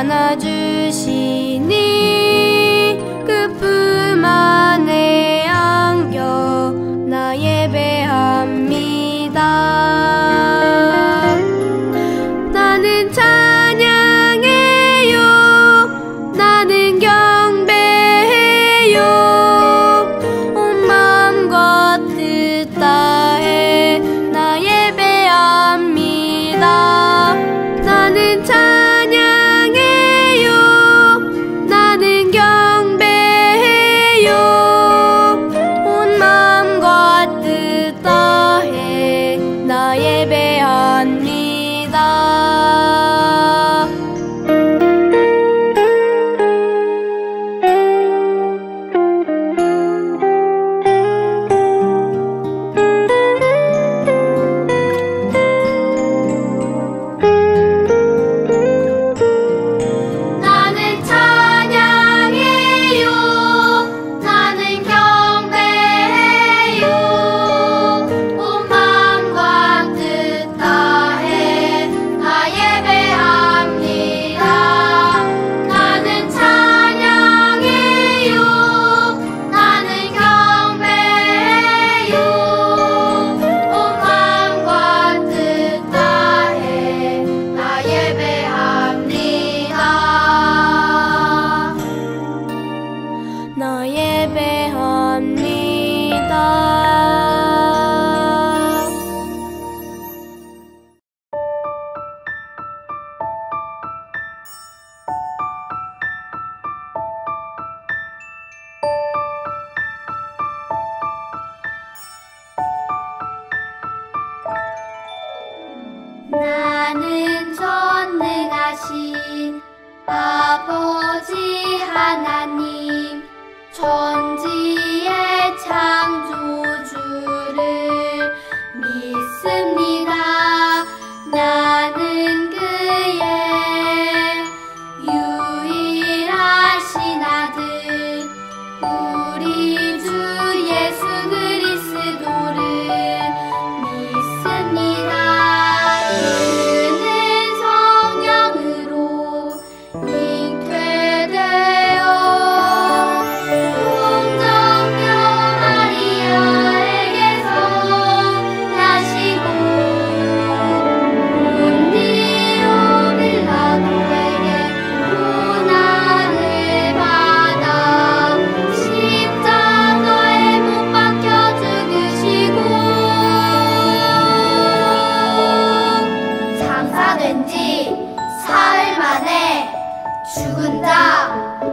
안아주시니 그뿐만에 군자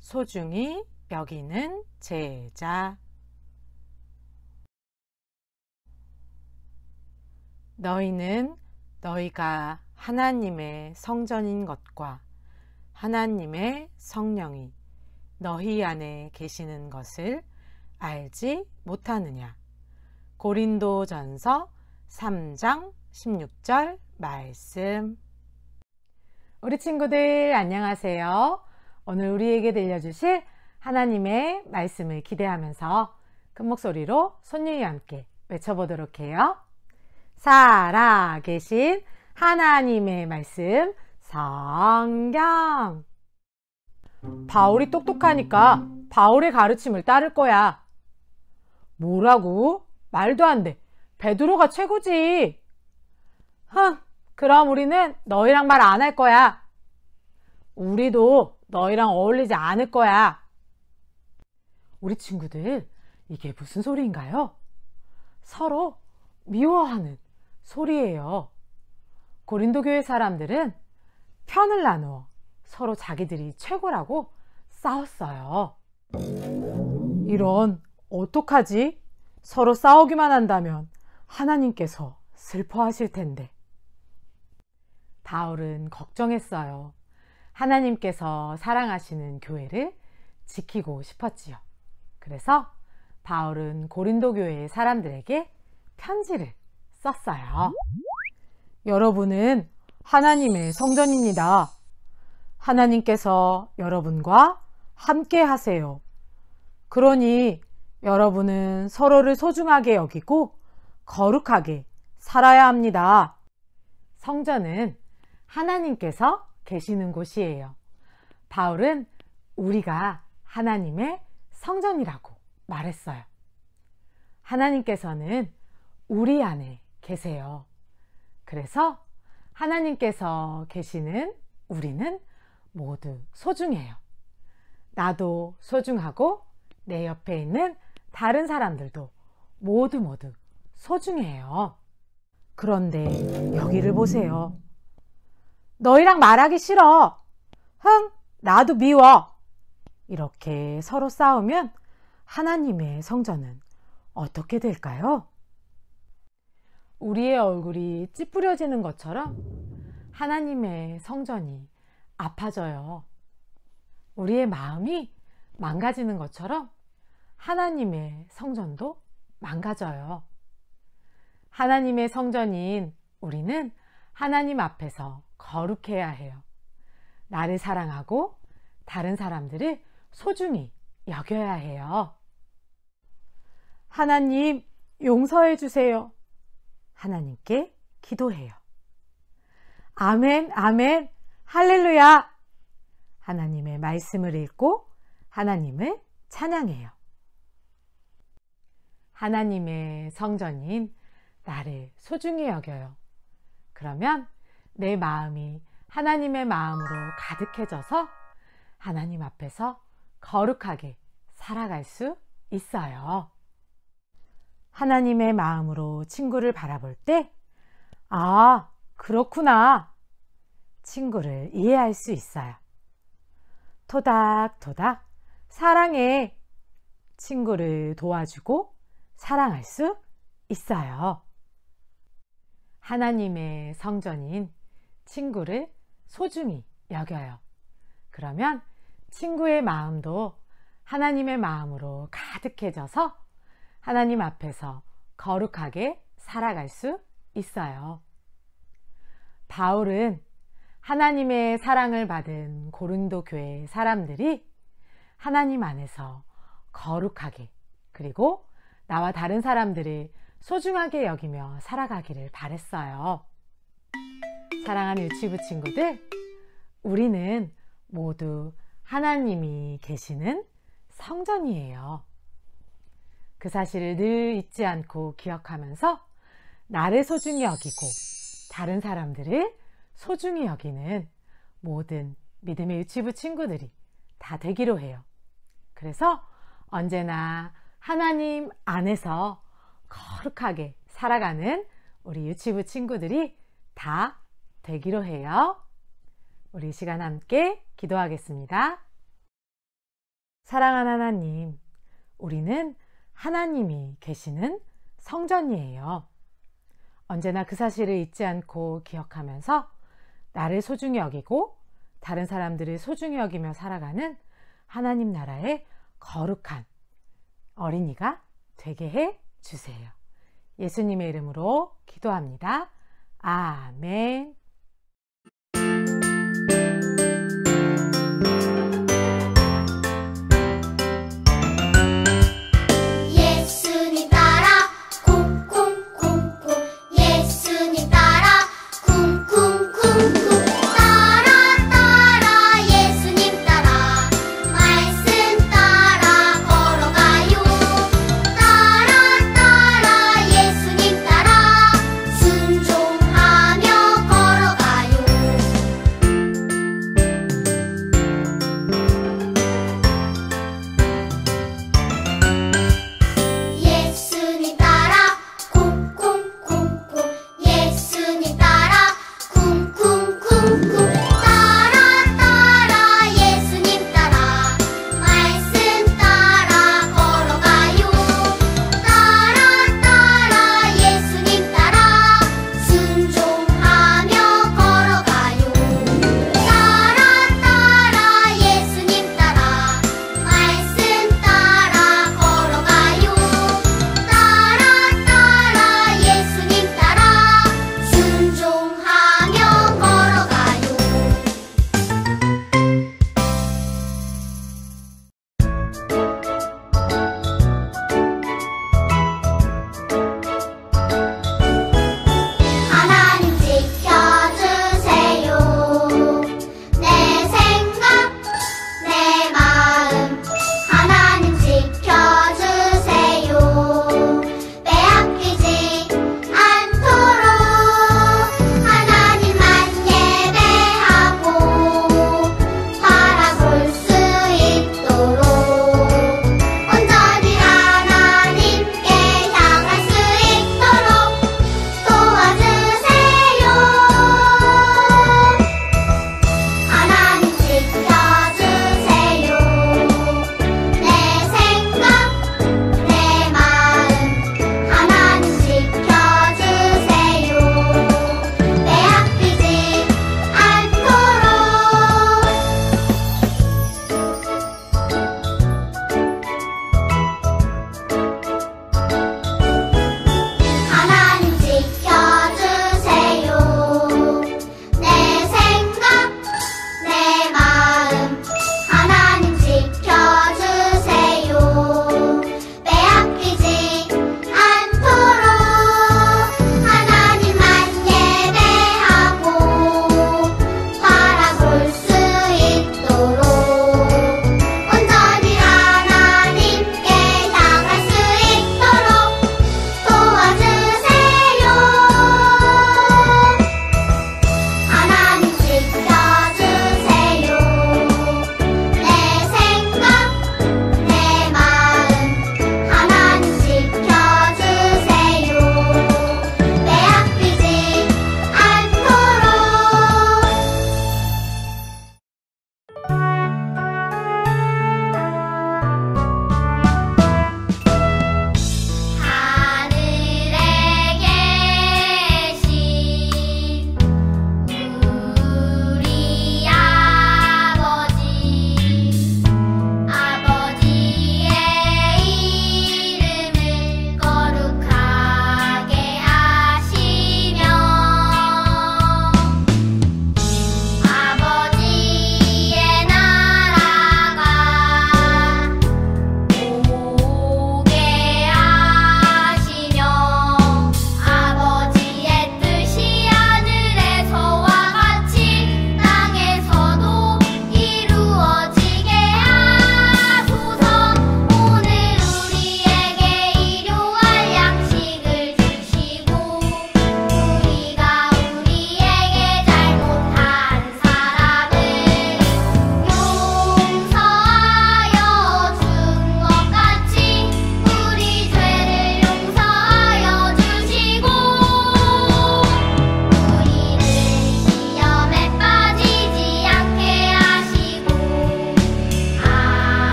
소중히 여기는 제자 너희는 너희가 하나님의 성전인 것과 하나님의 성령이 너희 안에 계시는 것을 알지 못하느냐. 고린도 전서 3장 16절 말씀. 우리 친구들 안녕하세요. 오늘 우리에게 들려주실 하나님의 말씀을 기대하면서 큰 목소리로 손님이 함께 외쳐보도록 해요. 살아계신 하나님의 말씀 성경 바울이 똑똑하니까 바울의 가르침을 따를 거야. 뭐라고? 말도 안 돼. 베드로가 최고지. 흥, 그럼 우리는 너희랑 말 안 할 거야. 우리도 너희랑 어울리지 않을 거야. 우리 친구들, 이게 무슨 소리인가요? 서로 미워하는 소리예요. 고린도 교회 사람들은 편을 나누어 서로 자기들이 최고라고 싸웠어요. 이런 어떡하지? 서로 싸우기만 한다면 하나님께서 슬퍼하실 텐데. 바울은 걱정했어요. 하나님께서 사랑하시는 교회를 지키고 싶었지요. 그래서 바울은 고린도 교회의 사람들에게 편지를 썼어요. 여러분은 하나님의 성전입니다. 하나님께서 여러분과 함께 하세요. 그러니 여러분은 서로를 소중하게 여기고 거룩하게 살아야 합니다. 성전은 하나님께서 계시는 곳이에요. 바울은 우리가 하나님의 성전이라고 말했어요. 하나님께서는 우리 안에 계세요. 그래서 하나님께서 계시는 우리는 모두 소중해요. 나도 소중하고 내 옆에 있는 다른 사람들도 모두 모두 소중해요. 그런데 여기를 보세요. 너희랑 말하기 싫어. 흥, 나도 미워. 이렇게 서로 싸우면 하나님의 성전은 어떻게 될까요? 우리의 얼굴이 찌푸려지는 것처럼 하나님의 성전이 아파져요. 우리의 마음이 망가지는 것처럼 하나님의 성전도 망가져요. 하나님의 성전인 우리는 하나님 앞에서 거룩해야 해요. 나를 사랑하고 다른 사람들을 소중히 여겨야 해요. 하나님, 용서해 주세요. 하나님께 기도해요. 아멘, 아멘, 할렐루야! 하나님의 말씀을 읽고 하나님을 찬양해요. 하나님의 성전인 나를 소중히 여겨요. 그러면 내 마음이 하나님의 마음으로 가득해져서 하나님 앞에서 거룩하게 살아갈 수 있어요. 하나님의 마음으로 친구를 바라볼 때, 아, 그렇구나. 친구를 이해할 수 있어요. 토닥토닥 사랑해. 친구를 도와주고 사랑할 수 있어요. 하나님의 성전인 친구를 소중히 여겨요. 그러면 친구의 마음도 하나님의 마음으로 가득해져서 하나님 앞에서 거룩하게 살아갈 수 있어요. 바울은 하나님의 사랑을 받은 고른도 교회 사람들이 하나님 안에서 거룩하게 그리고 나와 다른 사람들을 소중하게 여기며 살아가기를 바랬어요. 사랑하는 유치부 친구들, 우리는 모두 하나님이 계시는 성전이에요. 그 사실을 늘 잊지 않고 기억하면서 나를 소중히 여기고 다른 사람들을 소중히 여기는 모든 믿음의 유치부 친구들이 다 되기로 해요. 그래서 언제나 하나님 안에서 거룩하게 살아가는 우리 유치부 친구들이 다 되기로 해요. 우리 시간 함께 기도하겠습니다. 사랑하는 하나님, 우리는 하나님이 계시는 성전이에요. 언제나 그 사실을 잊지 않고 기억하면서 나를 소중히 여기고 다른 사람들을 소중히 여기며 살아가는 하나님 나라의 거룩한 어린이가 되게 해 주세요. 예수님의 이름으로 기도합니다. 아멘.